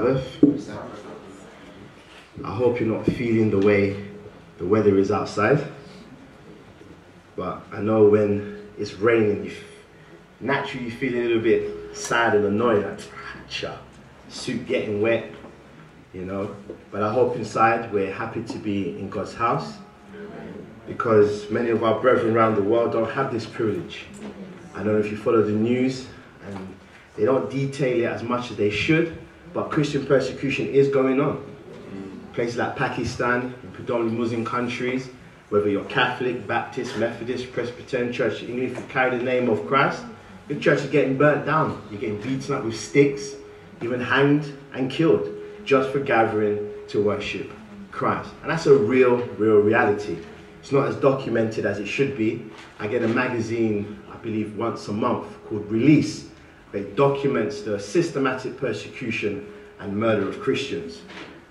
Sabbath. I hope you're not feeling the way the weather is outside. But I know when it's raining, you naturally feel a little bit sad and annoyed. Like, suit getting wet, you know. But I hope inside we're happy to be in God's house because many of our brethren around the world don't have this privilege. I don't know if you follow the news and they don't detail it as much as they should, but Christian persecution is going on. Mm. Places like Pakistan, predominantly Muslim countries, whether you're Catholic, Baptist, Methodist, Presbyterian church, even if you carry the name of Christ, your church is getting burnt down. You're getting beaten up with sticks, even hanged and killed, just for gathering to worship Christ. And that's a real, real reality. It's not as documented as it should be. I get a magazine, I believe, once a month called Release. It documents the systematic persecution and murder of Christians.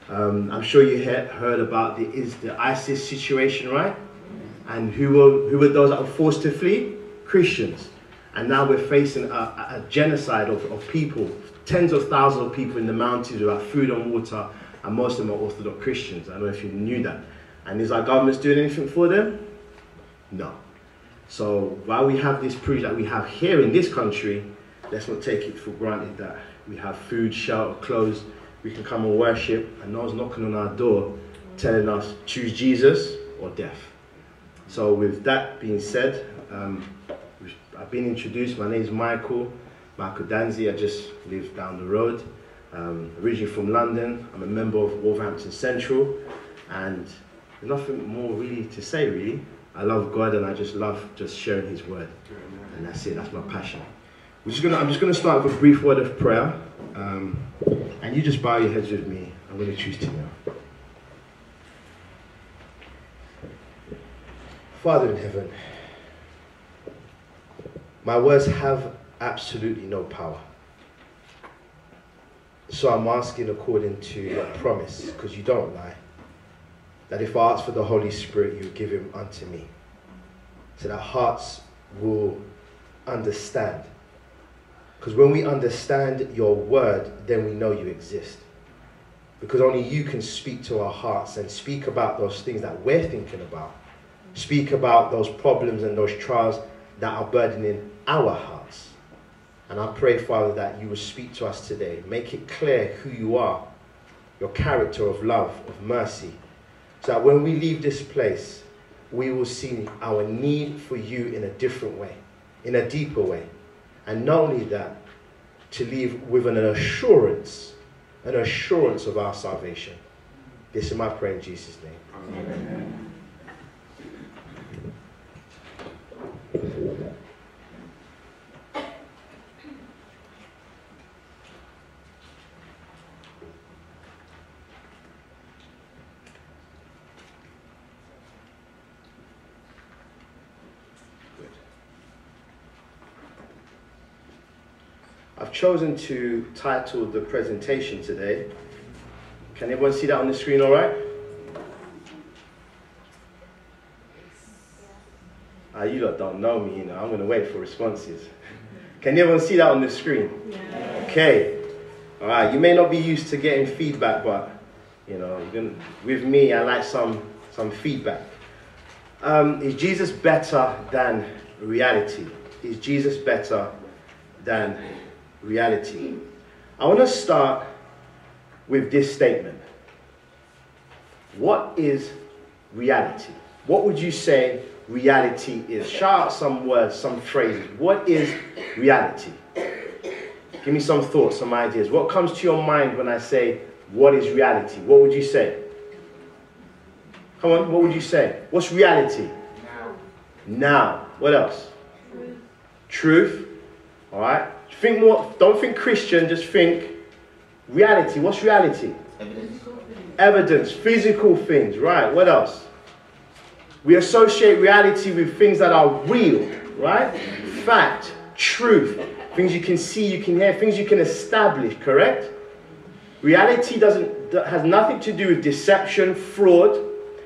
Um, I'm sure you he- heard about the, is the ISIS situation, right? And who were, who were those that were forced to flee? Christians. And now we're facing a, a genocide of, of people, tens of thousands of people in the mountains without food and water, and most of them are Orthodox Christians. I don't know if you knew that. And is our government doing anything for them? No. So while we have this privilege that we have here in this country, let's not take it for granted that we have food, shelter, clothes, we can come and worship, and no one's knocking on our door telling us choose Jesus or death. So with that being said, um, I've been introduced. My name is Michael, Michael Dentzie. I just live down the road. Um, originally from London. I'm a member of Wolverhampton Central, and there's nothing more really to say. Really, I love God, and I just love just sharing His word, and that's it. That's my passion. We're just gonna, I'm just going to start with a brief word of prayer, um, and you just bow your heads with me. I'm going to choose to now. Father in heaven, my words have absolutely no power. So I'm asking according to your promise, because you don't lie, that if I ask for the Holy Spirit, you give him unto me, so that hearts will understand. Because when we understand your word, then we know you exist. Because only you can speak to our hearts and speak about those things that we're thinking about. Speak about those problems and those trials that are burdening our hearts. And I pray, Father, that you will speak to us today. Make it clear who you are, your character of love, of mercy. So that when we leave this place, we will see our need for you in a different way, in a deeper way. And not only that, to leave with an assurance, an assurance of our salvation. This is my prayer in Jesus' name. Amen. I've chosen to title the presentation today. Can everyone see that on the screen all right? Ah, you lot don't know me, you know. I'm going to wait for responses. Can everyone see that on the screen? Yeah. Okay. All right. You may not be used to getting feedback, but you know, gonna, with me, I like some some feedback. Um, is Jesus better than reality? Is Jesus better than reality. I want to start with this statement. What is reality? What would you say reality is? Shout out some words, some phrases. What is reality? Give me some thoughts, some ideas. What comes to your mind when I say, What is reality? What would you say? Come on, what would you say? What's reality? Now. Now. What else? Truth. Truth. All right. Think more, don't think Christian, just think reality. What's reality? Evidence. Evidence, physical things, right? What else? We associate reality with things that are real, right? Fact, truth, things you can see, you can hear, things you can establish, correct? Reality doesn't has nothing to do with deception, fraud.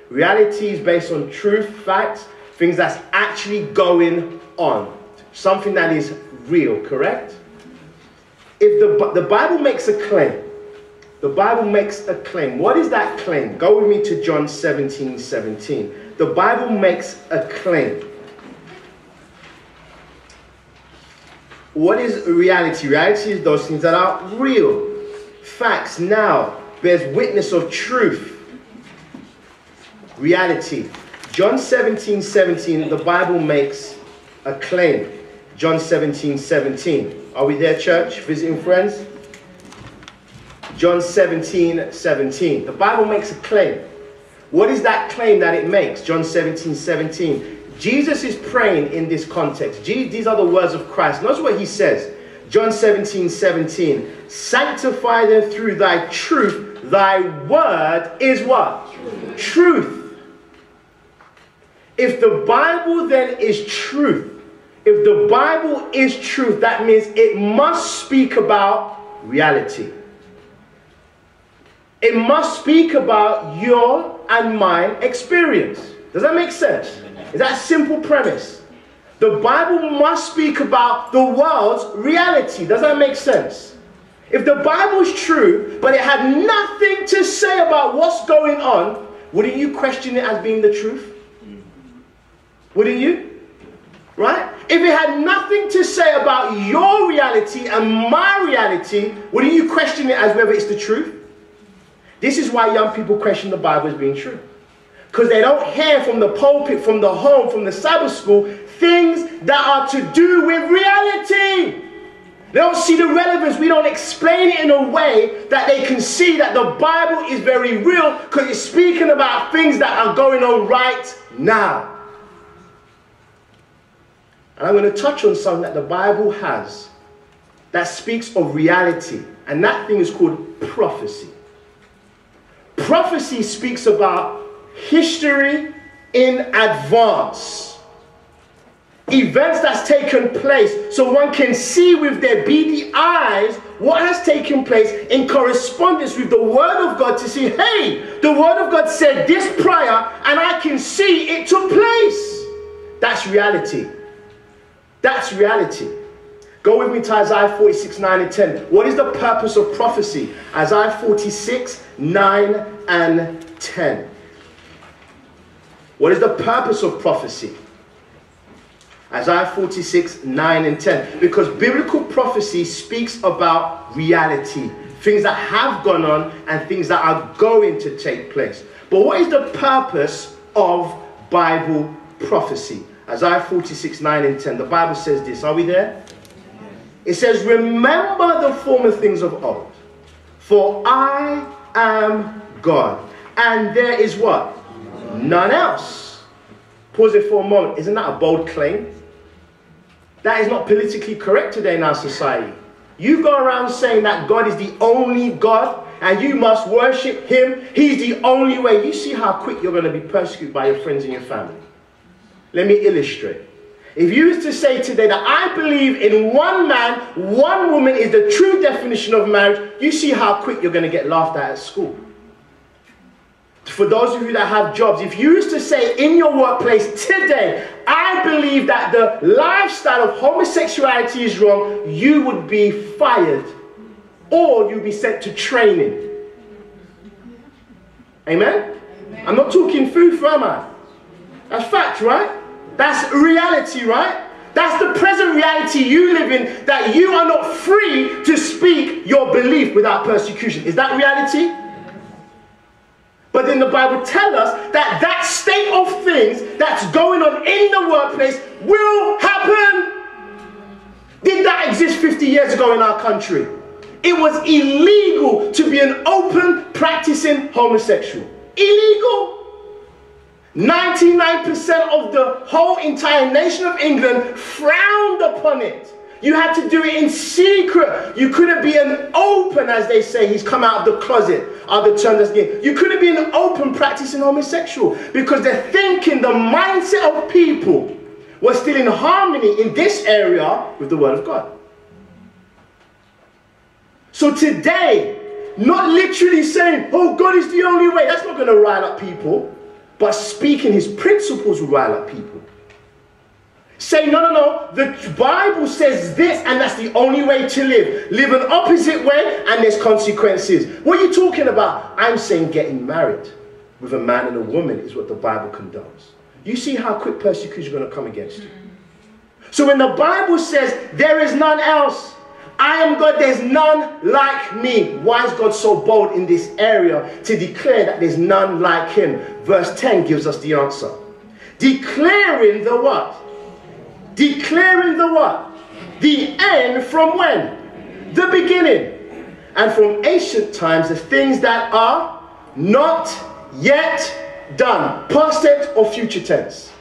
Reality is based on truth, facts, things that's actually going on. Something that is real, correct? If the, the Bible makes a claim the Bible makes a claim. What is that claim? Go with me to John 17 17. The Bible makes a claim. What is reality? Reality is those things that are real. Facts now bears witness of truth. Reality. John 17 17, the Bible makes a claim. John 17 17. Are we there, church? Visiting friends? John 17, 17. The Bible makes a claim. What is that claim that it makes? John 17, 17. Jesus is praying in this context. these are the words of Christ. Notice what he says. John 17, 17. Sanctify them through thy truth. Thy word is what? Truth. truth. If the Bible then is truth, if the Bible is truth, that means it must speak about reality. It must speak about your and my experience. Does that make sense? Is that simple premise? The Bible must speak about the world's reality. Does that make sense? If the Bible Bible's true, but it had nothing to say about what's going on, wouldn't you question it as being the truth? Wouldn't you? Right? If it had nothing to say about your reality and my reality, wouldn't you question it as whether it's the truth? This is why young people question the Bible as being true. Because they don't hear from the pulpit, from the home, from the Sabbath school, things that are to do with reality. They don't see the relevance. We don't explain it in a way that they can see that the Bible is very real because it's speaking about things that are going on right now. And I'm going to touch on something that the Bible has that speaks of reality. And that thing is called prophecy. Prophecy speaks about history in advance. Events that's taken place so one can see with their beady eyes what has taken place in correspondence with the Word of God to see, hey, the Word of God said this prior and I can see it took place. That's reality. That's reality. Go with me to Isaiah 46, 9 and 10. What is the purpose of prophecy? Isaiah 46, 9 and 10. What is the purpose of prophecy? Isaiah 46, 9 and 10. Because biblical prophecy speaks about reality, things that have gone on and things that are going to take place. But what is the purpose of Bible prophecy? Isaiah 46, 9 and 10. The Bible says this. Are we there? It says, Remember the former things of old, for I am God. And there is what? None else. Pause it for a moment. Isn't that a bold claim? That is not politically correct today in our society. You go around saying that God is the only God and you must worship Him. He's the only way. You see how quick you're going to be persecuted by your friends and your family. Let me illustrate. If you was to say today that I believe in one man, one woman is the true definition of marriage, you see how quick you're going to get laughed at at school. For those of you that have jobs, if you used to say in your workplace today, I believe that the lifestyle of homosexuality is wrong, you would be fired or you'd be sent to training. Amen? Amen. I'm not talking food for am I? That's fact, right? That's reality, right? That's the present reality you live in, that you are not free to speak your belief without persecution. Is that reality? But then the Bible tells us that that state of things that's going on in the workplace will happen. Did that exist 50 years ago in our country? It was illegal to be an open practicing homosexual. Illegal. 99% of the whole entire nation of England frowned upon it. You had to do it in secret. You couldn't be an open, as they say, he's come out of the closet, are the that's given. You couldn't be an open practicing homosexual because the thinking, the mindset of people was still in harmony in this area with the Word of God. So today, not literally saying, oh, God is the only way, that's not going to rile up people. But speaking his principles will rile up people. say, no, no, no, the Bible says this, and that's the only way to live. Live an opposite way, and there's consequences. What are you talking about? I'm saying getting married with a man and a woman is what the Bible condones. You see how quick persecution is going to come against you. So when the Bible says, there is none else, I am God, there's none like me. Why is God so bold in this area to declare that there's none like him? Verse 10 gives us the answer. Declaring the what? Declaring the what? The end from when? The beginning. And from ancient times, the things that are not yet done. Past tense or future tense?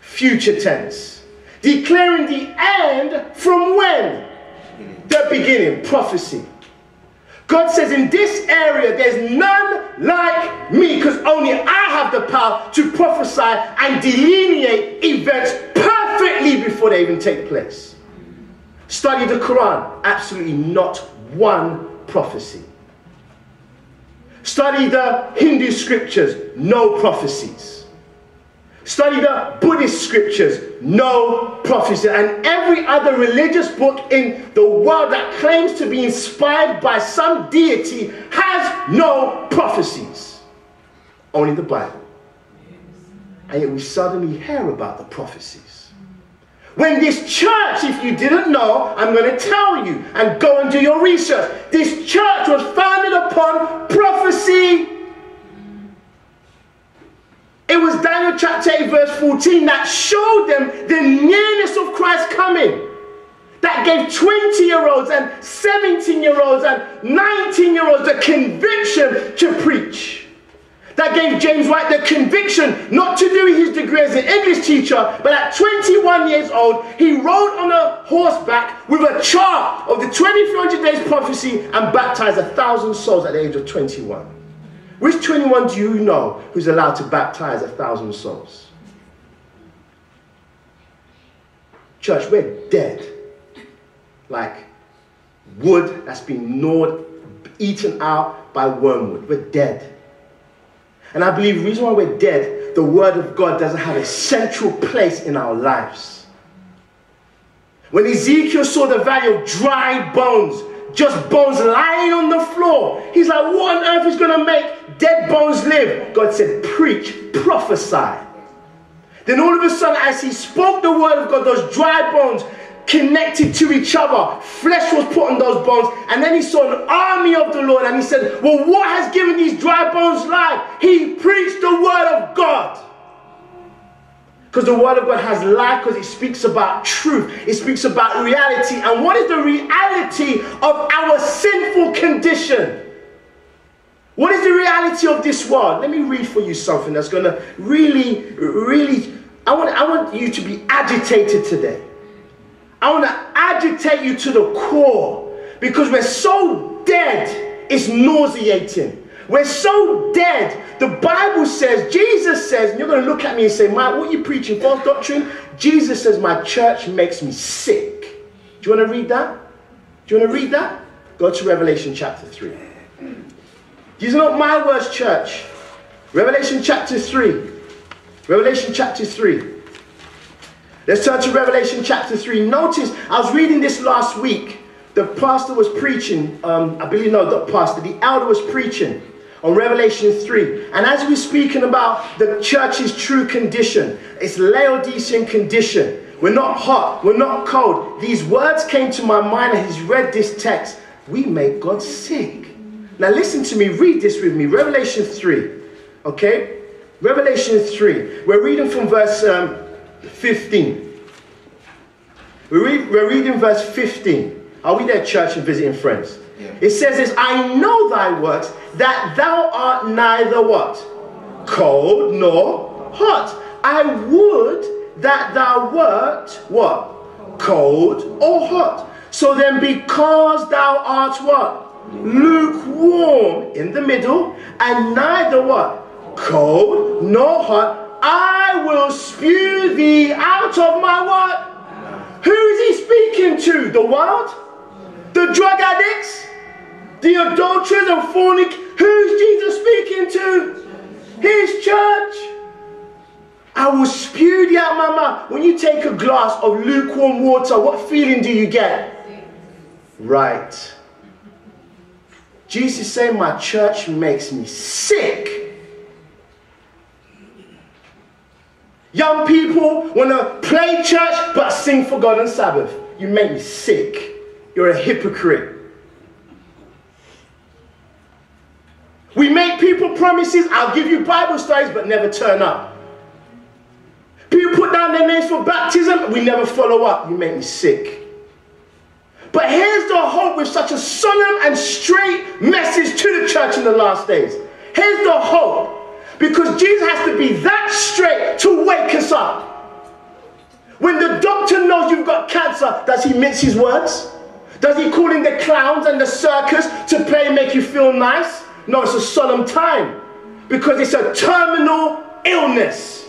Future tense. Declaring the end from when? The beginning. Prophecy. God says, in this area, there's none like me because only I have the power to prophesy and delineate events perfectly before they even take place. Study the Quran, absolutely not one prophecy. Study the Hindu scriptures, no prophecies. Study the Buddhist scriptures, no prophecy. And every other religious book in the world that claims to be inspired by some deity has no prophecies. Only the Bible. And yet we suddenly hear about the prophecies. When this church, if you didn't know, I'm going to tell you and go and do your research. This church was founded upon prophecy. It was Daniel chapter 8, verse 14 that showed them the nearness of Christ coming. That gave 20 year olds and 17 year olds and 19 year olds the conviction to preach. That gave James White the conviction not to do his degree as an English teacher, but at 21 years old, he rode on a horseback with a chart of the 2300 days prophecy and baptized a thousand souls at the age of 21. Which 21 do you know who's allowed to baptize a thousand souls? Church, we're dead. Like wood that's been gnawed, eaten out by wormwood. We're dead. And I believe the reason why we're dead, the word of God doesn't have a central place in our lives. When Ezekiel saw the valley of dry bones, just bones lying on the floor. He's like, what on earth is going to make dead bones live? God said, preach, prophesy. Then all of a sudden, as he spoke the word of God, those dry bones connected to each other. Flesh was put on those bones. And then he saw an army of the Lord and he said, Well, what has given these dry bones life? He preached the word of God. Because the Word of God has life because it speaks about truth. It speaks about reality. And what is the reality of our sinful condition? What is the reality of this world? Let me read for you something that's going to really, really, I want, I want you to be agitated today. I want to agitate you to the core because we're so dead, it's nauseating. We're so dead. The Bible says, Jesus says, and you're going to look at me and say, Mike, what are you preaching? False doctrine? Jesus says, my church makes me sick. Do you want to read that? Do you want to read that? Go to Revelation chapter 3. These are not my words, church. Revelation chapter 3. Revelation chapter 3. Let's turn to Revelation chapter 3. Notice, I was reading this last week. The pastor was preaching, um, I believe, no, the pastor, the elder was preaching on Revelation 3. And as we're speaking about the church's true condition, its Laodicean condition, we're not hot, we're not cold. These words came to my mind as he's read this text. We make God sick. Now listen to me, read this with me. Revelation 3. Okay? Revelation 3. We're reading from verse um, 15. We read, we're reading verse 15. Are we there, church, and visiting friends? It says this, I know thy works, that thou art neither what? Cold nor hot. I would that thou wert what? Cold or hot. So then because thou art what? Lukewarm in the middle, and neither what? Cold nor hot, I will spew thee out of my what? Who is he speaking to? The world? The drug addicts? The adulterers and fornic. Who's Jesus speaking to? His church. I will spew thee out my mouth. When you take a glass of lukewarm water, what feeling do you get? Right. Jesus saying, My church makes me sick. Young people want to play church but sing for God on Sabbath. You make me sick. You're a hypocrite. We make people promises, I'll give you Bible studies, but never turn up. People put down their names for baptism, we never follow up. You make me sick. But here's the hope with such a solemn and straight message to the church in the last days. Here's the hope. Because Jesus has to be that straight to wake us up. When the doctor knows you've got cancer, does he mince his words? Does he call in the clowns and the circus to play and make you feel nice? No, it's a solemn time. Because it's a terminal illness.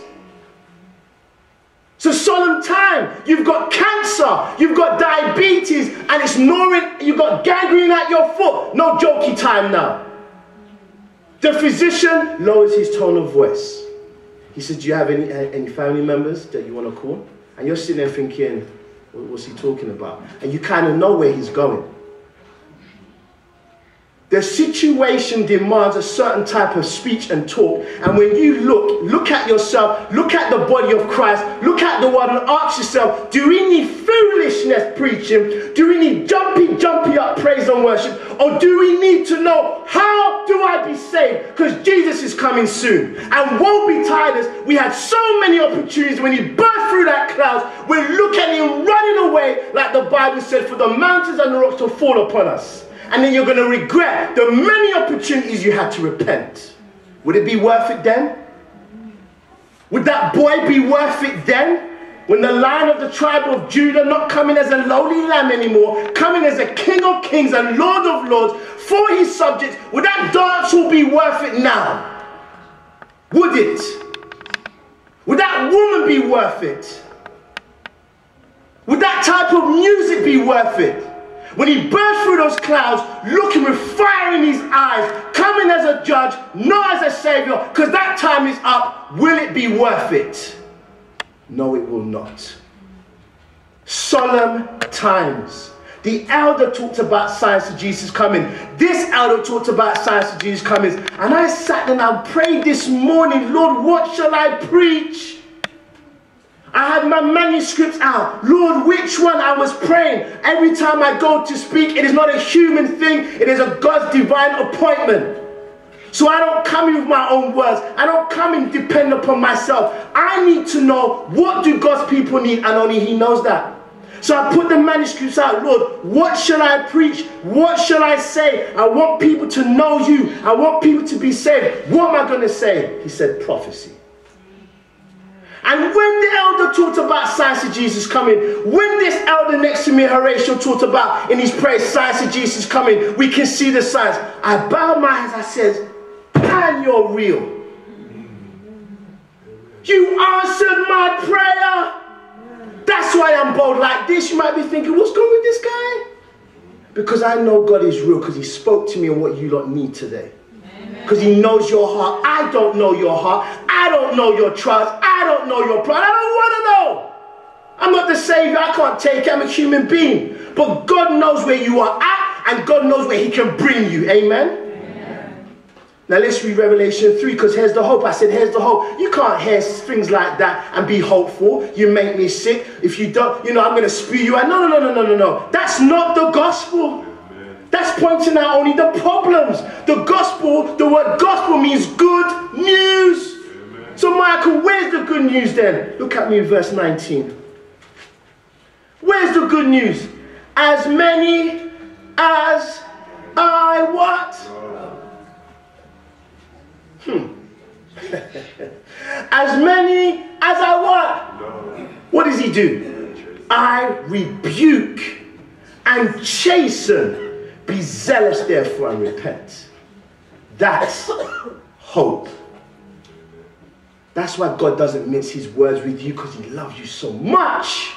It's a solemn time. You've got cancer, you've got diabetes, and it's gnawing, you've got gangrene at your foot. No jokey time now. The physician lowers his tone of voice. He says, Do you have any, uh, any family members that you want to call? And you're sitting there thinking, What's he talking about? And you kind of know where he's going. The situation demands a certain type of speech and talk. And when you look, look at yourself, look at the body of Christ, look at the world and ask yourself, do we need foolishness preaching? Do we need jumpy, jumpy up praise and worship? Or do we need to know, how do I be saved? Because Jesus is coming soon. And won't be tired us. We had so many opportunities when he burst through that cloud. We look at him running away like the Bible said, for the mountains and the rocks to fall upon us and then you're going to regret the many opportunities you had to repent. Would it be worth it then? Would that boy be worth it then? When the lion of the tribe of Judah, not coming as a lowly lamb anymore, coming as a king of kings and lord of lords for his subjects, would that dance will be worth it now? Would it? Would that woman be worth it? Would that type of music be worth it? When he burst through those clouds, looking with fire in his eyes, coming as a judge, not as a savior, because that time is up, will it be worth it? No, it will not. Solemn times. The elder talked about signs of Jesus coming. This elder talked about signs of Jesus coming. And I sat and I prayed this morning, Lord, what shall I preach? I had my manuscripts out. Lord, which one I was praying? Every time I go to speak, it is not a human thing, it is a God's divine appointment. So I don't come in with my own words. I don't come and depend upon myself. I need to know what do God's people need, and only He knows that. So I put the manuscripts out. Lord, what shall I preach? What shall I say? I want people to know you. I want people to be saved. What am I going to say? He said, prophecy. And when the elder talked about signs of Jesus coming, when this elder next to me, Horatio, talked about in his prayer, signs of Jesus coming, we can see the signs. I bow my head, I said, and you're real. You answered my prayer. That's why I'm bold like this. You might be thinking, what's going with this guy? Because I know God is real because he spoke to me on what you lot need today because he knows your heart. I don't know your heart. I don't know your trust. I don't know your pride. I don't want to know. I'm not the Savior. I can't take it. I'm a human being. But God knows where you are at and God knows where he can bring you. Amen? Now let's read Revelation 3 because here's the hope. I said, here's the hope. You can't hear things like that and be hopeful. You make me sick. If you don't, you know, I'm going to spew you out. No, no, no, no, no, no, no. That's not the gospel. That's pointing out only the problems. The gospel, the word gospel means good news. Amen. So, Michael, where's the good news then? Look at me in verse 19. Where's the good news? As many as I what? Hmm. as many as I what? What does he do? I rebuke and chasten be zealous, therefore, and repent. That's hope. That's why God doesn't mince his words with you because he loves you so much.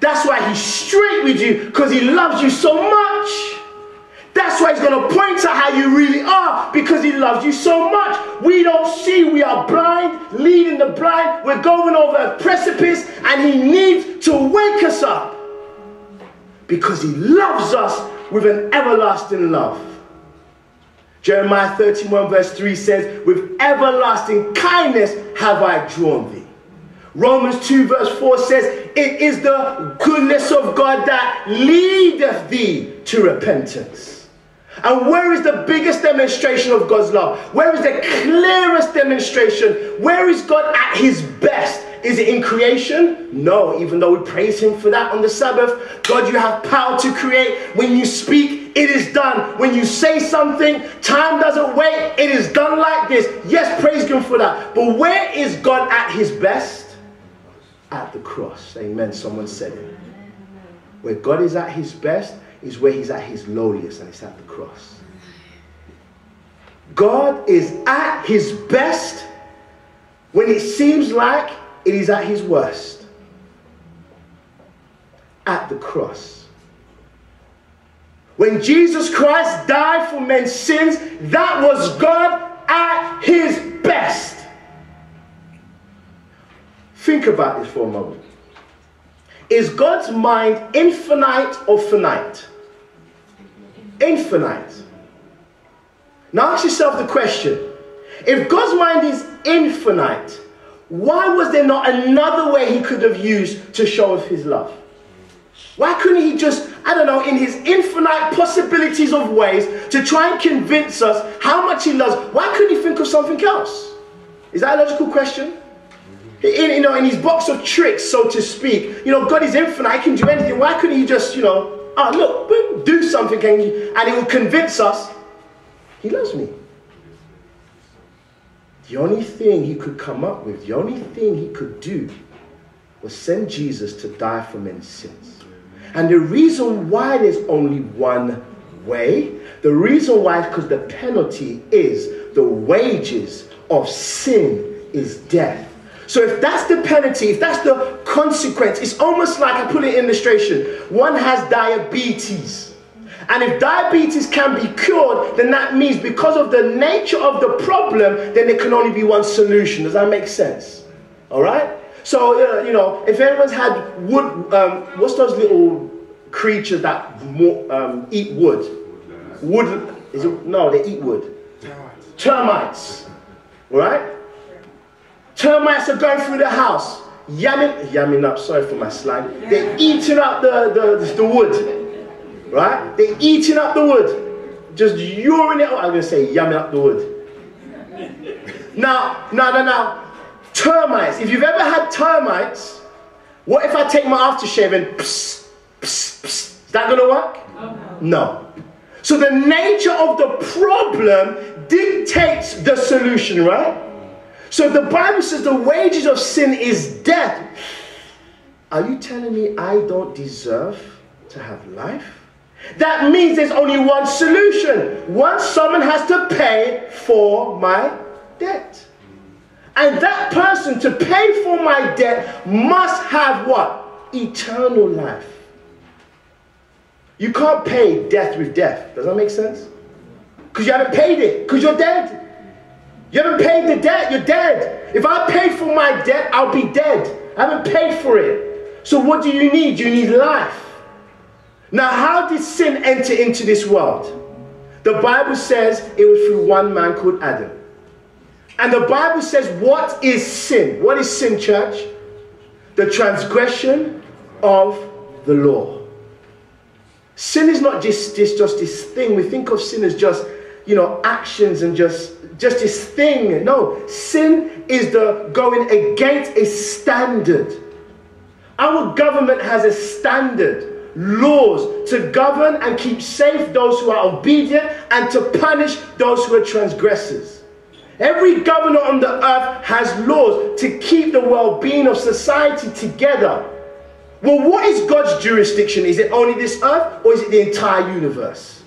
That's why he's straight with you because he loves you so much. That's why he's going to point out how you really are because he loves loves you so much. We don't see, we are blind, leading the blind. We're going over a precipice, and He needs to wake us up because He loves us with an everlasting love. Jeremiah 31, verse 3 says, With everlasting kindness have I drawn thee. Romans 2, verse 4 says, It is the goodness of God that leadeth thee to repentance. And where is the biggest demonstration of God's love? Where is the clearest demonstration? Where is God at his best? Is it in creation? No, even though we praise him for that on the Sabbath. God, you have power to create. When you speak, it is done. When you say something, time doesn't wait. It is done like this. Yes, praise him for that. But where is God at his best? at the cross. Amen. Someone said it. Where God is at his best is where he's at his lowliest, and it's at the cross. God is at his best when it seems like it is at his worst. At the cross. When Jesus Christ died for men's sins, that was God at his best. Think about this for a moment. Is God's mind infinite or finite? Infinite. Now ask yourself the question if God's mind is infinite, why was there not another way he could have used to show us his love? Why couldn't he just, I don't know, in his infinite possibilities of ways to try and convince us how much he loves, why couldn't he think of something else? Is that a logical question? in, you know, in his box of tricks, so to speak. You know, God is infinite, he can do anything. Why couldn't he just, you know, oh, look, do something and, it will convince us he loves me. The only thing he could come up with, the only thing he could do was send Jesus to die for men's sins. And the reason why there's only one way, the reason why is because the penalty is the wages of sin is death. So if that's the penalty, if that's the consequence, it's almost like I put it in illustration. One has diabetes. And if diabetes can be cured, then that means because of the nature of the problem, then there can only be one solution. Does that make sense? All right? So, uh, you know, if anyone's had wood, um, what's those little creatures that um, eat wood? Wood, is it, no, they eat wood. Termites. Termites. All right? Termites are going through the house, yamming, yamming up, sorry for my slang. They're eating up the, the, the wood. Right? They're eating up the wood. Just urinating it. I'm going to say yamming up the wood. Now, now, now, now, termites. If you've ever had termites, what if I take my aftershave and pss, pss, pss, is that going to work? No. So the nature of the problem dictates the solution, right? So the Bible says the wages of sin is death. Are you telling me I don't deserve to have life? That means there's only one solution. Once someone has to pay for my debt. And that person to pay for my debt must have what? Eternal life. You can't pay death with death. Does that make sense? Because you haven't paid it, because you're dead. You haven't paid the debt, you're dead. If I pay for my debt, I'll be dead. I haven't paid for it. So what do you need? You need life. Now, how did sin enter into this world? The Bible says it was through one man called Adam. And the Bible says, what is sin? What is sin, church? The transgression of the law. Sin is not just, just, just this thing. We think of sin as just, you know, actions and just just this thing. No, sin is the going against a standard. Our government has a standard, laws to govern and keep safe those who are obedient and to punish those who are transgressors. Every governor on the earth has laws to keep the well being of society together. Well, what is God's jurisdiction? Is it only this earth or is it the entire universe?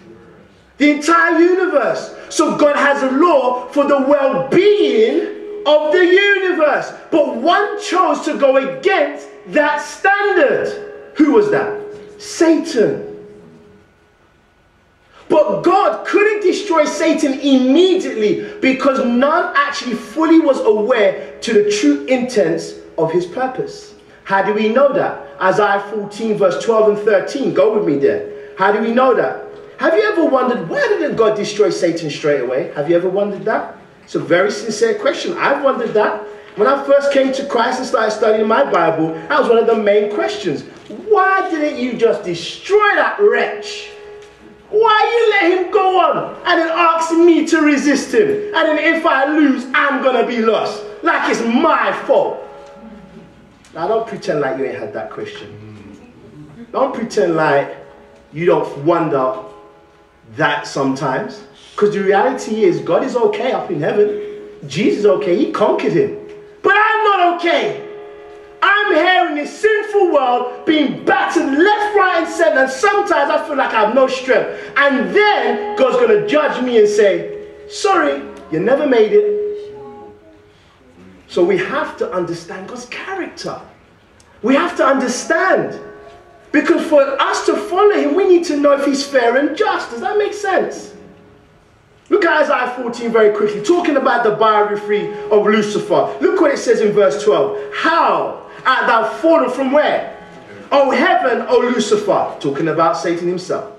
The entire universe. So God has a law for the well-being of the universe. But one chose to go against that standard. Who was that? Satan. But God couldn't destroy Satan immediately because none actually fully was aware to the true intents of his purpose. How do we know that? Isaiah 14, verse 12 and 13. Go with me there. How do we know that? Have you ever wondered why didn't God destroy Satan straight away? Have you ever wondered that? It's a very sincere question. I've wondered that. When I first came to Christ and started studying my Bible, that was one of the main questions. Why didn't you just destroy that wretch? Why you let him go on and then ask me to resist him? And then if I lose, I'm gonna be lost. Like it's my fault. Now don't pretend like you ain't had that question. Don't pretend like you don't wonder that sometimes. Because the reality is God is okay up in heaven. Jesus is okay. He conquered him. Okay. I'm here in this sinful world being battered left, right, and center. And sometimes I feel like I have no strength. And then God's going to judge me and say, Sorry, you never made it. So we have to understand God's character. We have to understand. Because for us to follow him, we need to know if he's fair and just. Does that make sense? Look at Isaiah 14 very quickly, talking about the biography of Lucifer. Look what it says in verse 12. How art thou fallen from where? O heaven, O Lucifer. Talking about Satan himself.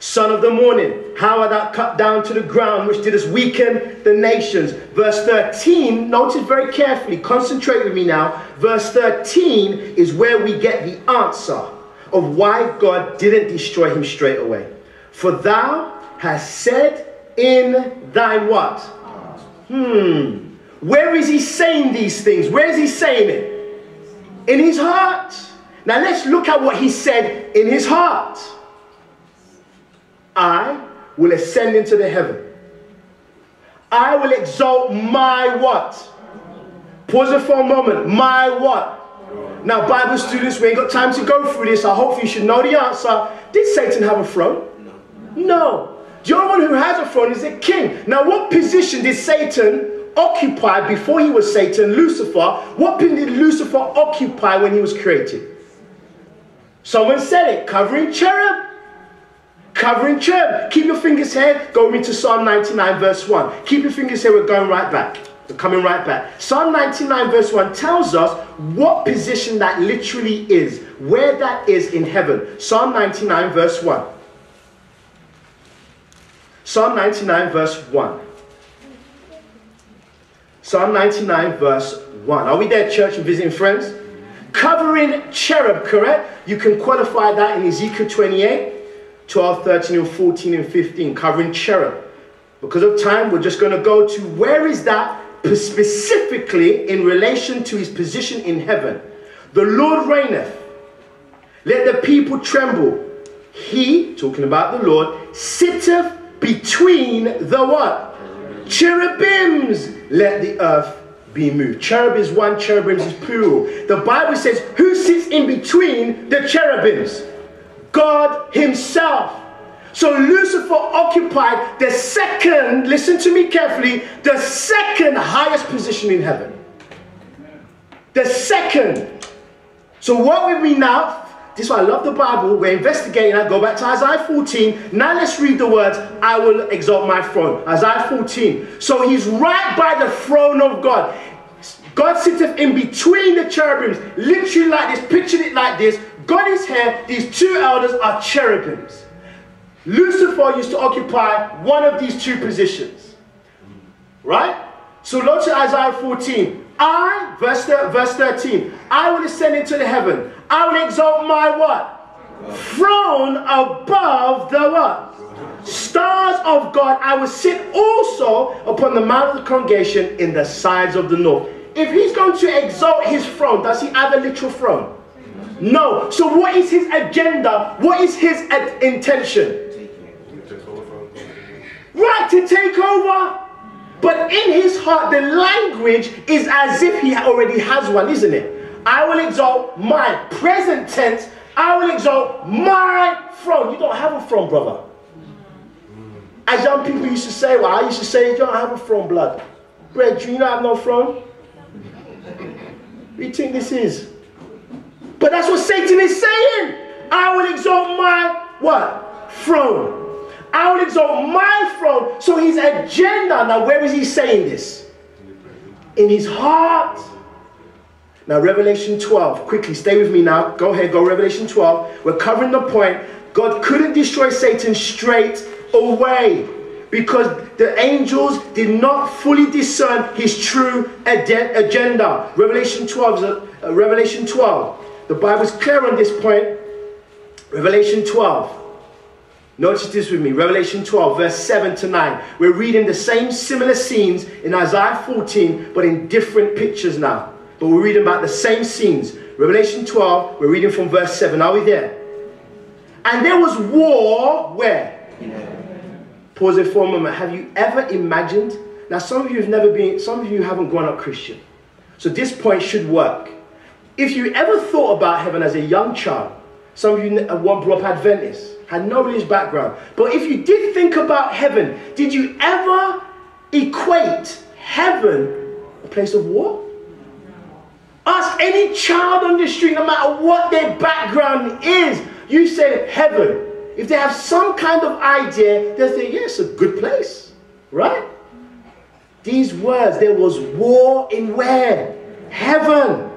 Son of the morning, how art thou cut down to the ground, which didst weaken the nations? Verse 13, notice very carefully, concentrate with me now. Verse 13 is where we get the answer of why God didn't destroy him straight away. For thou hast said in thine what? Hmm. Where is he saying these things? Where is he saying it? In his heart. Now let's look at what he said in his heart. I will ascend into the heaven. I will exalt my what? Pause it for a moment. My what? Now, Bible students, we ain't got time to go through this. I hope you should know the answer. Did Satan have a throne? No. The only one who has a throne is a king. Now, what position did Satan occupy before he was Satan, Lucifer? What position did Lucifer occupy when he was created? Someone said it, covering cherub. Covering cherub. Keep your fingers here. Go into Psalm 99, verse 1. Keep your fingers here. We're going right back. We're coming right back. Psalm 99, verse 1 tells us what position that literally is, where that is in heaven. Psalm 99, verse 1. Psalm 99, verse 1. Psalm 99, verse 1. Are we there, church, visiting friends? Covering cherub, correct? You can qualify that in Ezekiel 28, 12, 13, and 14, and 15. Covering cherub. Because of time, we're just going to go to where is that specifically in relation to his position in heaven. The Lord reigneth. Let the people tremble. He, talking about the Lord, sitteth between the what? Cherubims. Let the earth be moved. Cherub is one, cherubims is plural. The Bible says, who sits in between the cherubims? God himself. So Lucifer occupied the second, listen to me carefully, the second highest position in heaven. The second. So what we now? This is why I love the Bible. We're investigating. I go back to Isaiah 14. Now let's read the words, I will exalt my throne. Isaiah 14. So he's right by the throne of God. God sitteth in between the cherubims, literally like this. Picture it like this. God is here. These two elders are cherubims. Lucifer used to occupy one of these two positions. Right? So look to Isaiah 14. I, verse, verse 13, I will ascend into the heaven. I will exalt my what? Throne above the what? Stars of God. I will sit also upon the mount of the congregation in the sides of the north. If he's going to exalt his throne, does he have a literal throne? No. So what is his agenda? What is his intention? Right, to take over. But in his heart, the language is as if he already has one, isn't it? I will exalt my present tense. I will exalt my throne. You don't have a throne, brother. As young people used to say, well, I used to say, you don't have a throne, blood. Bread, you don't have no throne? What do you think this is? But that's what Satan is saying. I will exalt my what? Throne. I will exalt my throne. So his agenda, now where is he saying this? In his heart. Now, Revelation 12, quickly, stay with me now. Go ahead, go Revelation 12. We're covering the point. God couldn't destroy Satan straight away because the angels did not fully discern his true agenda. Revelation 12, uh, Revelation 12. The Bible is clear on this point. Revelation 12. Notice this with me. Revelation 12, verse 7 to 9. We're reading the same similar scenes in Isaiah 14, but in different pictures now. But we're reading about the same scenes. Revelation 12, we're reading from verse 7. Are we there? And there was war where? Pause it for a moment. Have you ever imagined? Now, some of you have never been, some of you haven't grown up Christian. So this point should work. If you ever thought about heaven as a young child, some of you uh, one brought up Adventist, had no religious background. But if you did think about heaven, did you ever equate heaven a place of war? Ask any child on the street, no matter what their background is, you say heaven. If they have some kind of idea, they'll say, yeah, it's a good place, right? These words, there was war in where? Heaven.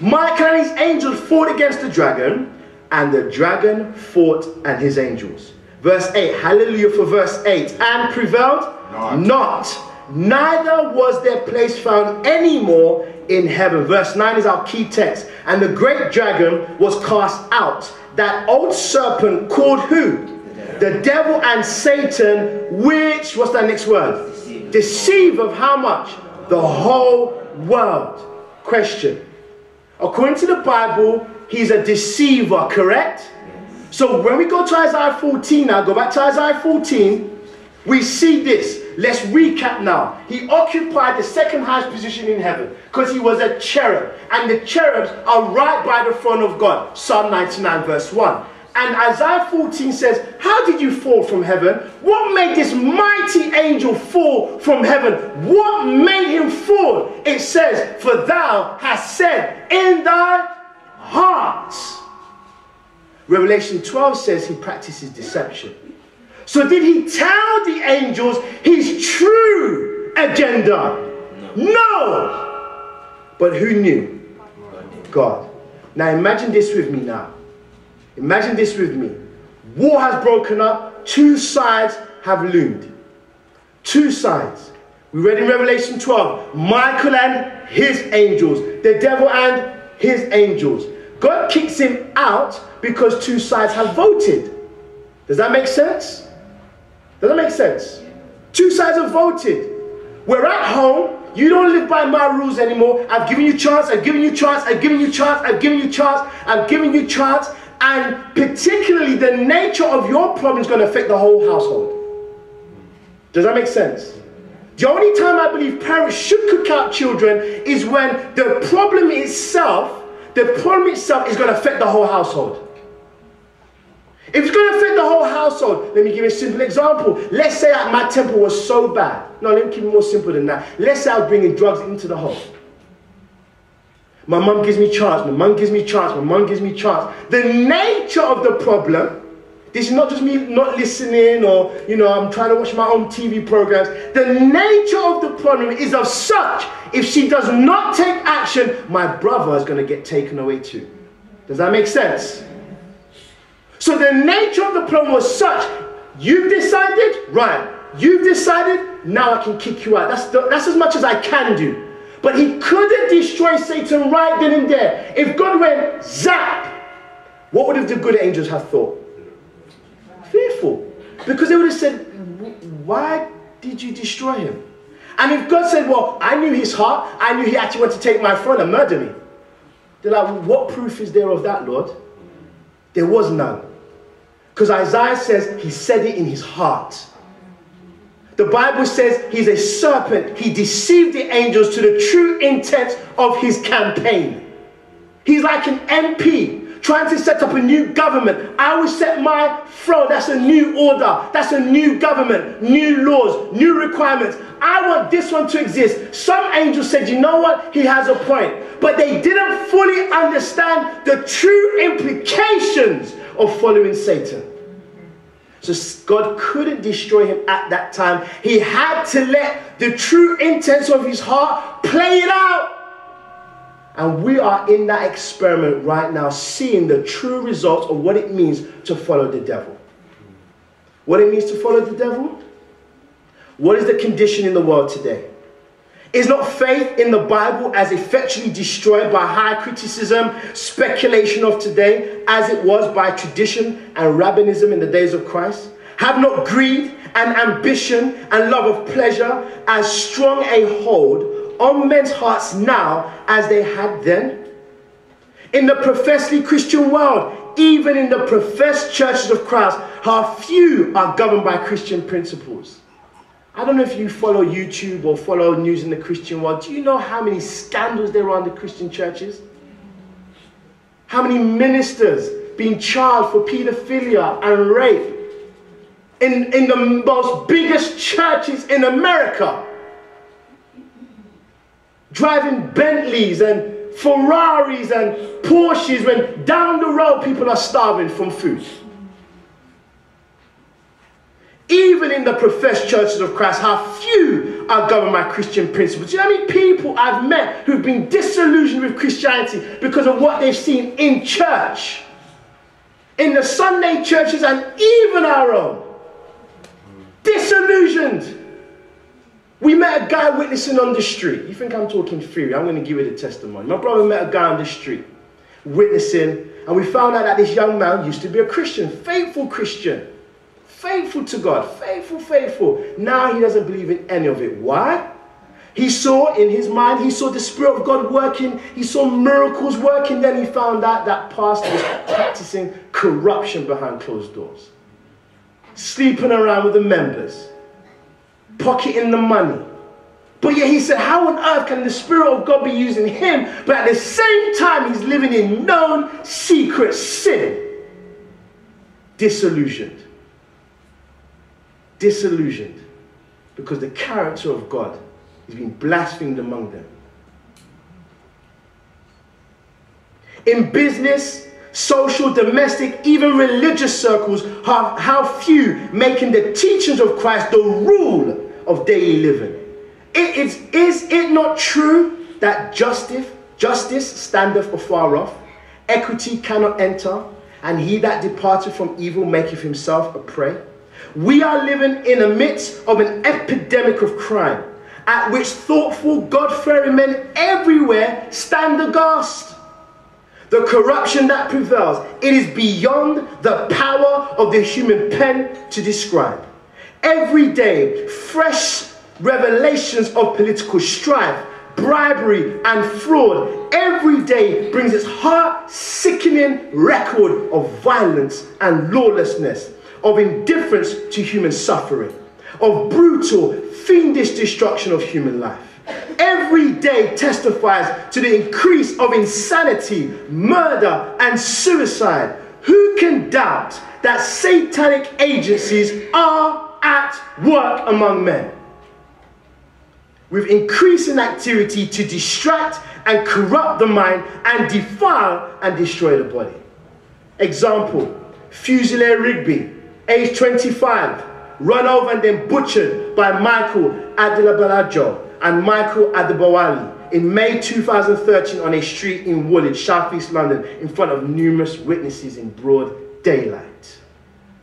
Michael and his angels fought against the dragon, and the dragon fought and his angels. Verse 8, hallelujah for verse 8, and prevailed not. not. Neither was their place found anymore in heaven. Verse 9 is our key text. And the great dragon was cast out. That old serpent called who? The devil, the devil and Satan, which, what's that next word? Deceive. Deceive of how much? The whole world. Question. According to the Bible, he's a deceiver, correct? So when we go to Isaiah 14 now, go back to Isaiah 14, we see this. Let's recap now. He occupied the second highest position in heaven because he was a cherub. And the cherubs are right by the throne of God. Psalm 99 verse 1. And Isaiah 14 says, How did you fall from heaven? What made this mighty angel fall from heaven? What made him fall? It says, For thou hast said in thy heart. Revelation 12 says he practices deception. So did he tell the angels his true agenda? No. no. But who knew? God. Now imagine this with me now. Imagine this with me. War has broken up. Two sides have loomed. Two sides. We read in Revelation 12, Michael and his angels, the devil and his angels. God kicks him out because two sides have voted. Does that make sense? Does that make sense? Two sides have voted. We're at home. You don't live by my rules anymore. I've given you chance. I've given you chance. I've given you chance. I've given you chance. I've given you chance. And particularly the nature of your problem is going to affect the whole household. Does that make sense? The only time I believe parents should cook out children is when the problem itself, the problem itself is going to affect the whole household. If it's going to affect the whole household, let me give you a simple example. Let's say that my temper was so bad. No, let me keep it more simple than that. Let's say I was bringing drugs into the home. My mom gives me chance, my mom gives me chance, my mom gives me chance. The nature of the problem, this is not just me not listening or, you know, I'm trying to watch my own TV programs. The nature of the problem is of such, if she does not take action, my brother is going to get taken away too. Does that make sense? So the nature of the problem was such, you've decided, right, you've decided, now I can kick you out. That's, the, that's as much as I can do. But he couldn't destroy Satan right then and there. If God went zap, what would have the good angels have thought? Fearful. Because they would have said, why did you destroy him? And if God said, well, I knew his heart, I knew he actually wanted to take my throne and murder me. They're like, what proof is there of that, Lord? There was none. Because Isaiah says he said it in his heart. The Bible says he's a serpent. He deceived the angels to the true intent of his campaign. He's like an MP trying to set up a new government. I will set my throne. That's a new order. That's a new government, new laws, new requirements. I want this one to exist. Some angels said, you know what? He has a point. But they didn't fully understand the true implications of following Satan. So God couldn't destroy him at that time. He had to let the true intents of his heart play it out. And we are in that experiment right now, seeing the true results of what it means to follow the devil. What it means to follow the devil? What is the condition in the world today? Is not faith in the Bible as effectually destroyed by high criticism, speculation of today, as it was by tradition and rabbinism in the days of Christ? Have not greed and ambition and love of pleasure as strong a hold on men's hearts now as they had then? In the professedly Christian world, even in the professed churches of Christ, how few are governed by Christian principles. I don't know if you follow YouTube or follow news in the Christian world. Do you know how many scandals there are in the Christian churches? How many ministers being charged for pedophilia and rape in, in the most biggest churches in America? Driving Bentleys and Ferraris and Porsches when down the road people are starving from food. Even in the professed churches of Christ, how few are governed by Christian principles. Do you know how many people I've met who've been disillusioned with Christianity because of what they've seen in church? In the Sunday churches and even our own. Disillusioned. We met a guy witnessing on the street. You think I'm talking theory? I'm going to give you the testimony. My brother met a guy on the street witnessing, and we found out that this young man used to be a Christian, faithful Christian faithful to God, faithful, faithful. Now he doesn't believe in any of it. Why? He saw in his mind, he saw the Spirit of God working, he saw miracles working. Then he found out that pastor was practicing corruption behind closed doors, sleeping around with the members, pocketing the money. But yet he said, How on earth can the Spirit of God be using him, but at the same time he's living in known secret sin? Disillusioned disillusioned because the character of God is being blasphemed among them. In business, social, domestic, even religious circles, how, how few making the teachings of Christ the rule of daily living. It is, is it not true that justice, justice standeth afar off, equity cannot enter, and he that departeth from evil maketh himself a prey? We are living in the midst of an epidemic of crime at which thoughtful, God-fearing men everywhere stand aghast. The corruption that prevails, it is beyond the power of the human pen to describe. Every day, fresh revelations of political strife, bribery, and fraud every day brings its heart-sickening record of violence and lawlessness of indifference to human suffering, of brutal, fiendish destruction of human life. Every day testifies to the increase of insanity, murder, and suicide. Who can doubt that satanic agencies are at work among men? With increasing activity to distract and corrupt the mind and defile and destroy the body. Example, Fusilier Rigby, age 25, run over and then butchered by Michael Adebolajo and Michael Adebowale in May 2013 on a street in Woolwich, southeast London, in front of numerous witnesses in broad daylight.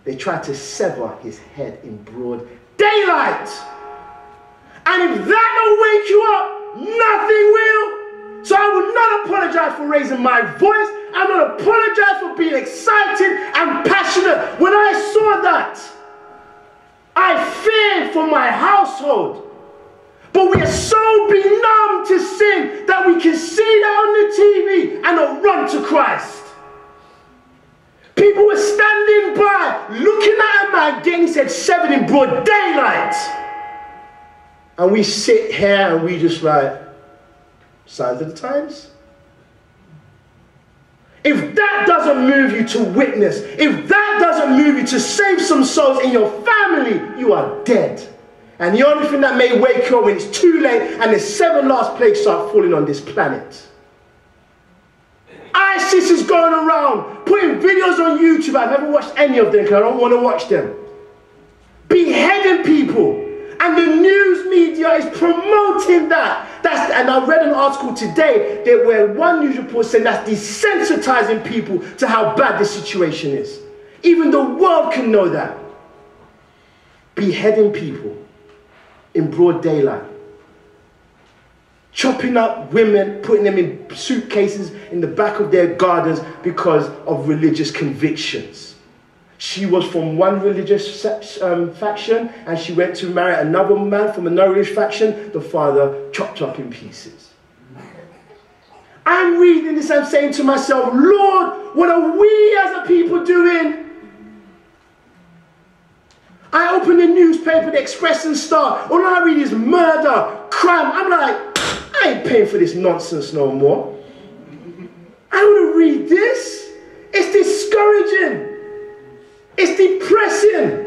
They tried to sever his head in broad daylight. And if that don't wake you up, nothing will. So I will not apologize for raising my voice. I'm not apologize for being excited and passionate. When I saw that, I feared for my household. But we are so benumbed to sin that we can see that on the TV and not run to Christ. People were standing by, looking at a man getting said seven in broad daylight. And we sit here and we just like, signs of the times. If that doesn't move you to witness, if that doesn't move you to save some souls in your family, you are dead. And the only thing that may wake you up when it's too late and the seven last plagues start falling on this planet. ISIS is going around putting videos on YouTube. I've never watched any of them because I don't want to watch them. beheading people. And the news media is promoting that. That's, and I read an article today that where one news report said that's desensitizing people to how bad the situation is. Even the world can know that. Beheading people in broad daylight. Chopping up women, putting them in suitcases in the back of their gardens because of religious convictions. She was from one religious um, faction and she went to marry another man from another religious faction. The father chopped up in pieces. I'm reading this, I'm saying to myself, Lord, what are we as a people doing? I open the newspaper, the Express and Star. All I read is murder, crime. I'm like, I ain't paying for this nonsense no more. I want to read this. It's discouraging. It's depressing.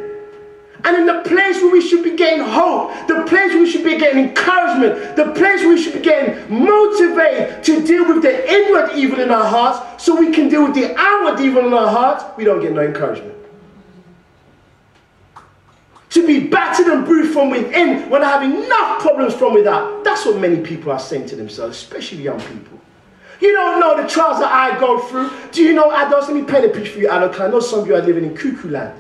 And in the place where we should be getting hope, the place where we should be getting encouragement, the place where we should be getting motivated to deal with the inward evil in our hearts so we can deal with the outward evil in our hearts, we don't get no encouragement. To be battered and bruised from within when I have enough problems from without. That's what many people are saying to themselves, especially young people. You don't know the trials that I go through. Do you know adults? Let me paint a picture for you, adults. I know some of you are living in cuckoo land.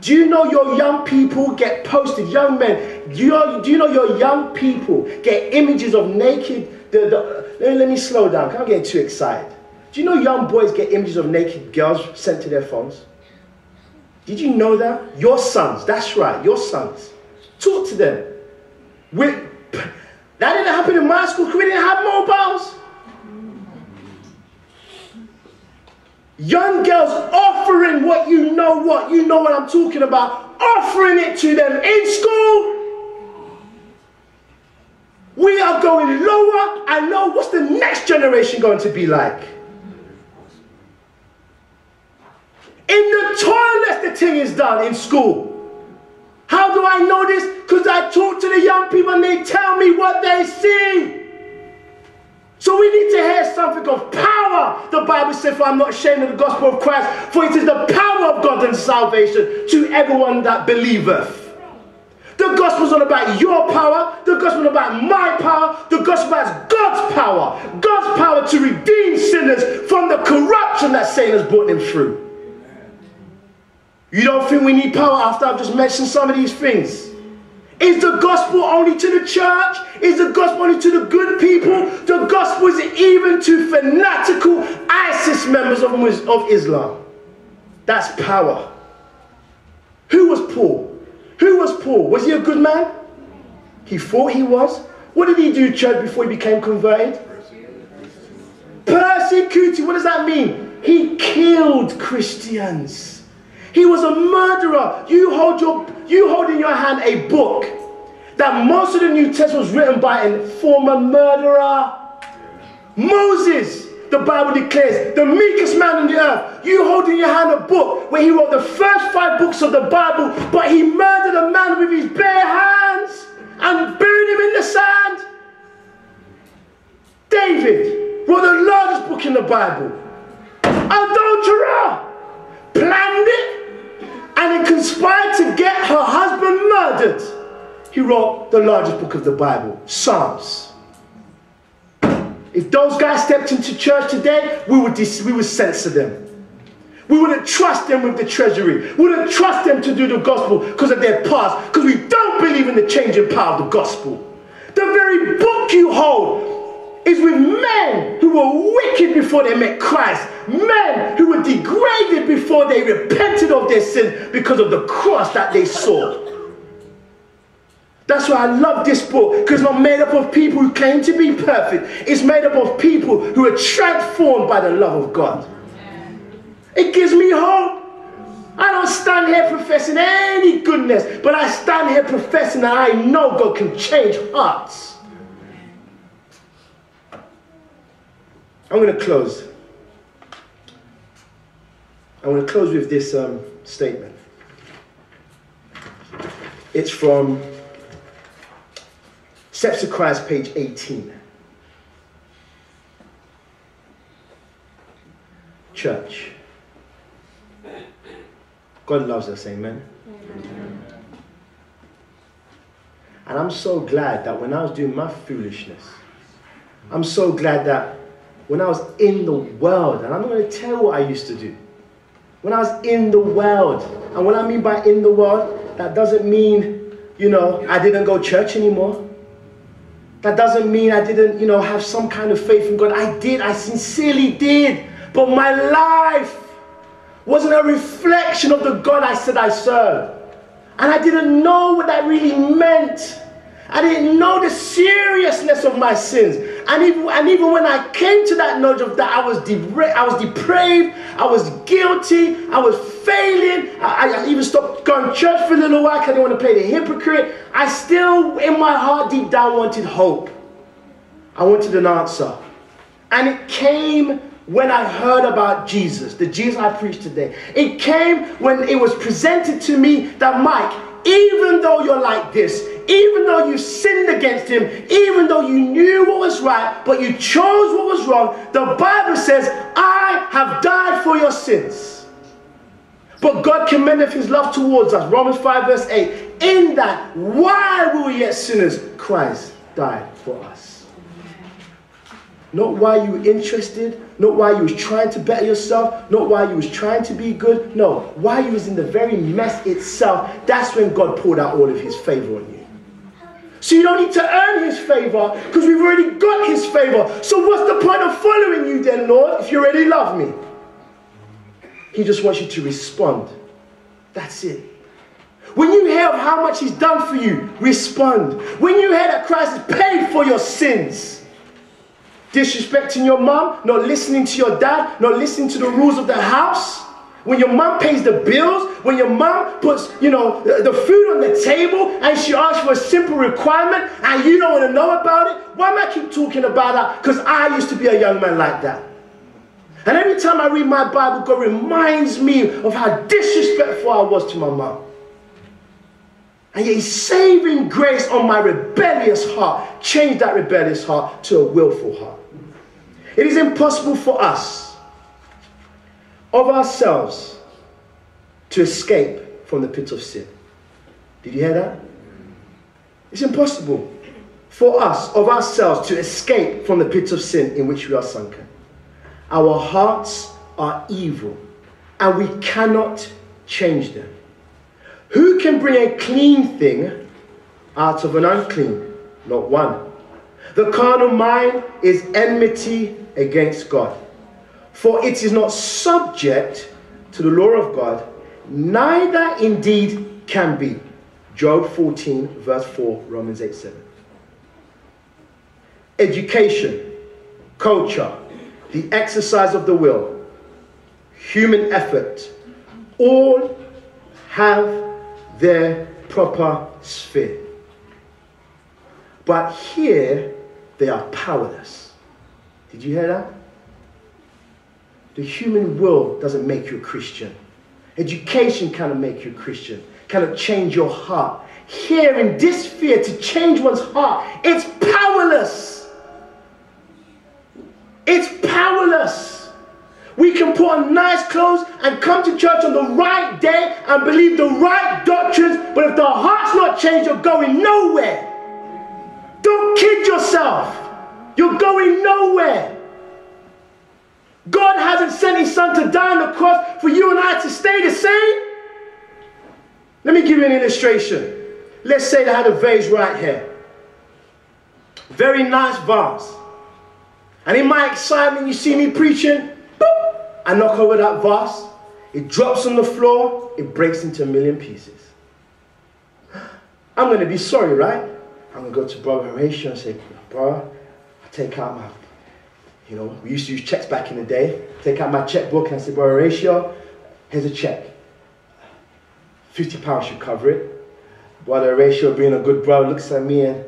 Do you know your young people get posted, young men? Do you know, do you know your young people get images of naked? The, the, let, me, let me slow down. I'm getting too excited. Do you know young boys get images of naked girls sent to their phones? Did you know that? Your sons, that's right, your sons. Talk to them. We, that didn't happen in my school because we didn't have mobiles. Young girls offering what you know what, you know what I'm talking about, offering it to them in school. We are going lower. I know what's the next generation going to be like. In the toilets, the thing is done in school. How do I know this? Because I talk to the young people and they tell me what they see. So we need to hear something of power. The Bible says, For I'm not ashamed of the gospel of Christ, for it is the power of God and salvation to everyone that believeth. The gospel is not about your power. The gospel is not about my power. The gospel is God's power. God's power to redeem sinners from the corruption that Satan has brought them through. You don't think we need power after I've just mentioned some of these things? Is the gospel only to the church? Is the gospel only to the good people? The gospel is even to fanatical ISIS members of, of Islam. That's power. Who was Paul? Who was Paul? Was he a good man? He thought he was. What did he do, church, before he became converted? Persecuted. What does that mean? He killed Christians. He was a murderer. You hold, your, you hold in your hand a book that most of the New Testament was written by a former murderer. Moses, the Bible declares, the meekest man on the earth. You hold in your hand a book where he wrote the first five books of the Bible, but he murdered a man with his bare hands and buried him in the sand. David wrote the largest book in the Bible. Adulterer planned it and conspired to get her husband murdered. He wrote the largest book of the Bible, Psalms. If those guys stepped into church today, we would, we would censor them. We wouldn't trust them with the treasury. We wouldn't trust them to do the gospel because of their past, because we don't believe in the changing power of the gospel. The very book you hold is with men were wicked before they met Christ, men who were degraded before they repented of their sin because of the cross that they saw. That's why I love this book because it's not made up of people who claim to be perfect. It's made up of people who are transformed by the love of God. It gives me hope. I don't stand here professing any goodness, but I stand here professing that I know God can change hearts. I'm going to close. I'm going to close with this um, statement. It's from Steps Christ, page 18. Church. God loves us, amen. amen. And I'm so glad that when I was doing my foolishness, I'm so glad that when I was in the world, and I'm not going to tell what I used to do. When I was in the world, and what I mean by in the world, that doesn't mean, you know, I didn't go church anymore. That doesn't mean I didn't, you know, have some kind of faith in God. I did, I sincerely did. But my life wasn't a reflection of the God I said I served. And I didn't know what that really meant. I didn't know the seriousness of my sins. And even, and even when I came to that knowledge of that, I was, I was depraved, I was guilty, I was failing. I, I even stopped going to church for a little while because I didn't want to play the hypocrite. I still, in my heart, deep down, wanted hope. I wanted an answer. And it came when I heard about Jesus, the Jesus I preached today. It came when it was presented to me that, Mike, even though you're like this, even though you sinned against him, even though you knew what was right, but you chose what was wrong, the Bible says, I have died for your sins. But God commendeth his love towards us, Romans 5, verse 8, in that while we were yet sinners, Christ died for us. Not why you were interested, not why you was trying to better yourself, not why you was trying to be good. No, why you was in the very mess itself. That's when God poured out all of his favor on you. So you don't need to earn his favor because we've already got his favor. So what's the point of following you then, Lord, if you already love me? He just wants you to respond. That's it. When you hear of how much he's done for you, respond. When you hear that Christ has paid for your sins, disrespecting your mom, not listening to your dad, not listening to the rules of the house, when your mom pays the bills, when your mom puts, you know, the, food on the table and she asks for a simple requirement and you don't want to know about it, why am I keep talking about that? Because I used to be a young man like that. And every time I read my Bible, God reminds me of how disrespectful I was to my mom. And yet saving grace on my rebellious heart changed that rebellious heart to a willful heart. It is impossible for us of ourselves to escape from the pit of sin. Did you hear that? It's impossible for us of ourselves to escape from the pit of sin in which we are sunken. Our hearts are evil and we cannot change them. Who can bring a clean thing out of an unclean? Not one. The carnal mind is enmity against God. For it is not subject to the law of God, neither indeed can be. Job 14, verse 4, Romans 8, 7. Education, culture, the exercise of the will, human effort, all have their proper sphere. But here, they are powerless. Did you hear that? The human will doesn't make you a Christian. Education cannot make you a Christian, cannot change your heart. Here in this fear to change one's heart, it's powerless. It's powerless. We can put on nice clothes and come to church on the right day and believe the right doctrines, but if the heart's not changed, you're going nowhere. Don't kid yourself. You're going nowhere. God hasn't sent his son to die on the cross for you and I to stay the same. Let me give you an illustration. Let's say they had a vase right here. Very nice vase. And in my excitement, you see me preaching, boop, I knock over that vase. It drops on the floor. It breaks into a million pieces. I'm going to be sorry, right? I'm going to go to Brother Horatio and say, Brother, I take out my you know, we used to use checks back in the day. Take out my checkbook and I say, "Boy, ratio, here's a check. 50 pounds should cover it. Boy, the ratio being a good brother looks at me and,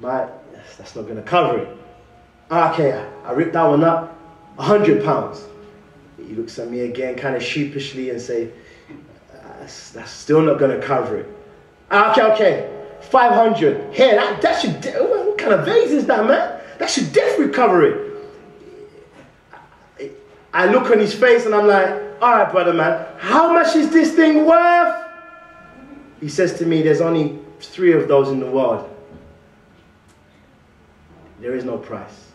my, that's not gonna cover it. Ah, okay, I ripped that one up, 100 pounds. He looks at me again, kind of sheepishly and say, that's, that's still not gonna cover it. Ah, okay, okay, 500. Here, that, that should, what kind of vase is that, man? That your death recovery. I look on his face and I'm like, all right, brother man, how much is this thing worth? He says to me, there's only three of those in the world, there is no price.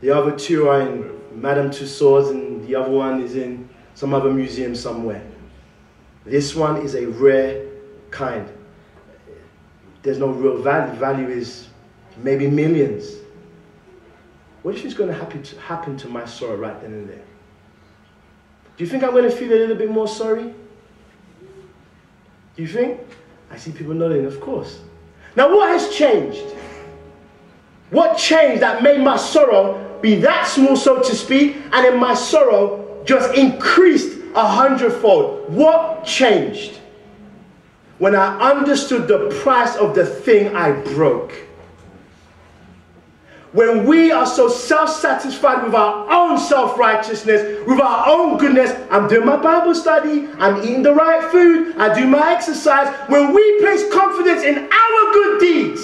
The other two are in Madame Tussauds, and the other one is in some other museum somewhere. This one is a rare kind. There's no real value. Value is maybe millions. What if it's going to happen to, happen to my sorrow right then and there? Do you think I'm going to feel a little bit more sorry? Do you think? I see people nodding, of course. Now, what has changed? What changed that made my sorrow be that small, so to speak, and then my sorrow just increased a hundredfold? What changed? When I understood the price of the thing I broke. When we are so self satisfied with our own self righteousness, with our own goodness, I'm doing my Bible study, I'm eating the right food, I do my exercise. When we place confidence in our good deeds,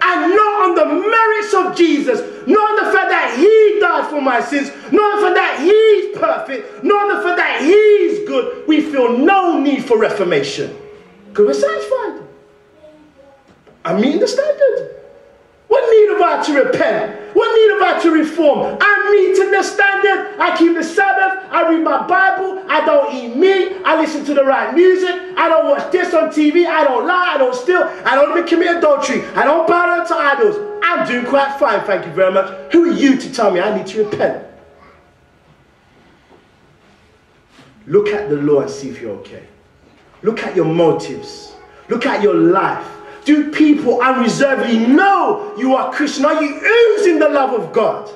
and not on the merits of Jesus, not on the fact that He died for my sins, not on the fact that He's perfect, not on the fact that He's good, we feel no need for reformation. Because we're satisfied. I'm meeting the standard. What need have I to repent? What need have I to reform? I'm meeting the standard. I keep the Sabbath. I read my Bible. I don't eat meat. I listen to the right music. I don't watch this on TV. I don't lie. I don't steal. I don't even commit adultery. I don't bow down to idols. I'm doing quite fine, thank you very much. Who are you to tell me I need to repent? Look at the law and see if you're okay. Look at your motives. Look at your life. Do people unreservedly know you are Christian? Are you oozing the love of God?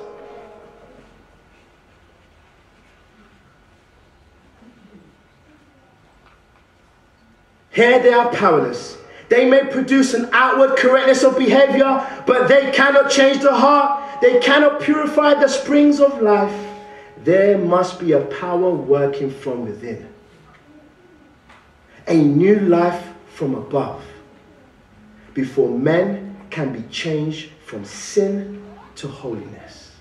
Here they are powerless. They may produce an outward correctness of behavior, but they cannot change the heart. They cannot purify the springs of life. There must be a power working from within. A new life from above before men can be changed from sin to holiness.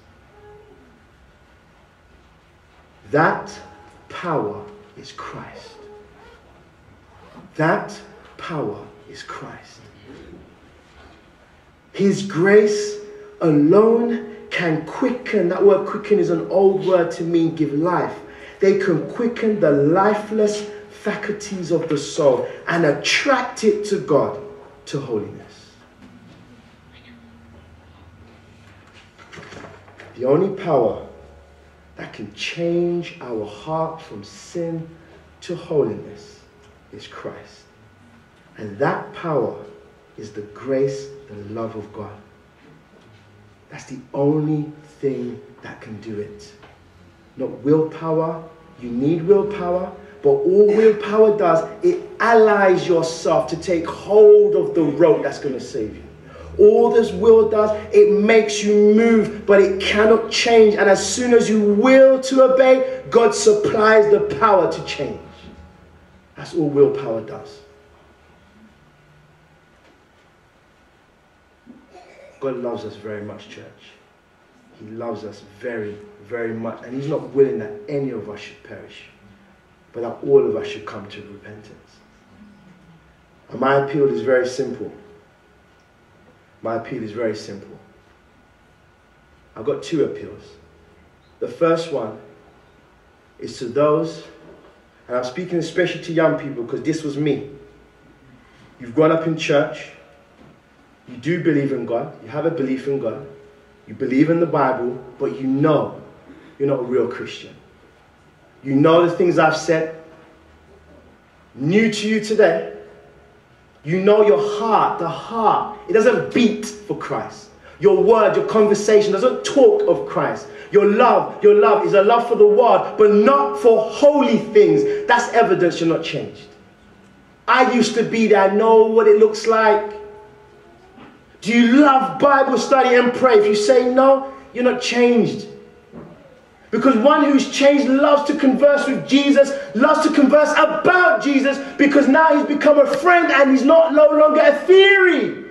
That power is Christ. That power is Christ. His grace alone can quicken. That word quicken is an old word to mean give life. They can quicken the lifeless faculties of the soul and attract it to God to holiness. The only power that can change our heart from sin to holiness is Christ. And that power is the grace, the love of God. That's the only thing that can do it. Not willpower. You need willpower, but all willpower does, it allies yourself to take hold of the rope that's going to save you. All this will does, it makes you move, but it cannot change. And as soon as you will to obey, God supplies the power to change. That's all willpower does. God loves us very much, church. He loves us very, very much. And He's not willing that any of us should perish but that all of us should come to repentance. And my appeal is very simple. My appeal is very simple. I've got two appeals. The first one is to those, and I'm speaking especially to young people because this was me. You've grown up in church, you do believe in God, you have a belief in God, you believe in the Bible, but you know you're not a real Christian. You know the things I've said. New to you today. You know your heart, the heart, it doesn't beat for Christ. Your word, your conversation doesn't talk of Christ. Your love, your love is a love for the world, but not for holy things. That's evidence you're not changed. I used to be there, I know what it looks like. Do you love Bible study and pray? If you say no, you're not changed. Because one who's changed loves to converse with Jesus, loves to converse about Jesus, because now he's become a friend and he's not no longer a theory.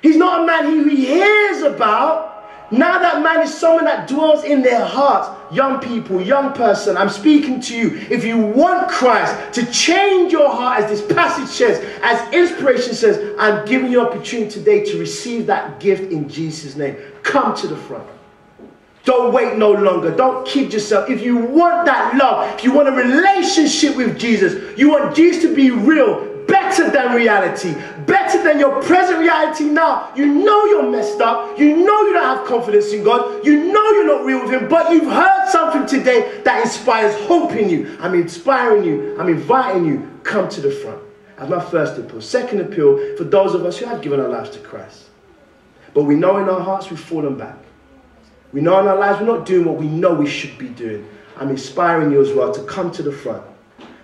He's not a man who he hears about, Now that man is someone that dwells in their heart. Young people, young person, I'm speaking to you. If you want Christ to change your heart, as this passage says, as inspiration says, I'm giving you opportunity today to receive that gift in Jesus' name. Come to the front. Don't wait no longer. Don't kid yourself. If you want that love, if you want a relationship with Jesus, you want Jesus to be real, better than reality, better than your present reality now. You know you're messed up. You know you don't have confidence in God. You know you're not real with Him, but you've heard something today that inspires hope in you. I'm inspiring you. I'm inviting you. Come to the front. That's my first appeal. Second appeal for those of us who have given our lives to Christ. But we know in our hearts we've fallen back. We know in our lives we're not doing what we know we should be doing. I'm inspiring you as well to come to the front,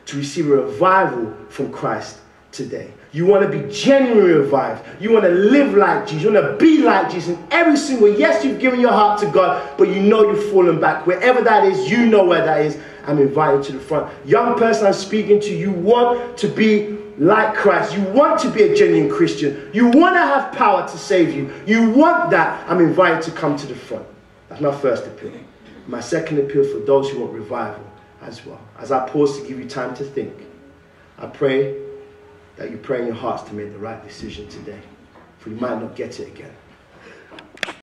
to receive a revival from Christ today. You want to be genuinely revived. You want to live like Jesus. You want to be like Jesus in every single. Yes, you've given your heart to God, but you know you've fallen back. Wherever that is, you know where that is. I'm inviting to the front. Young person I'm speaking to, you want to be like Christ. You want to be a genuine Christian. You want to have power to save you. You want that. I'm invited to come to the front. That's my first appeal. My second appeal for those who want revival as well. As I pause to give you time to think, I pray that you pray in your hearts to make the right decision today. For you might not get it again.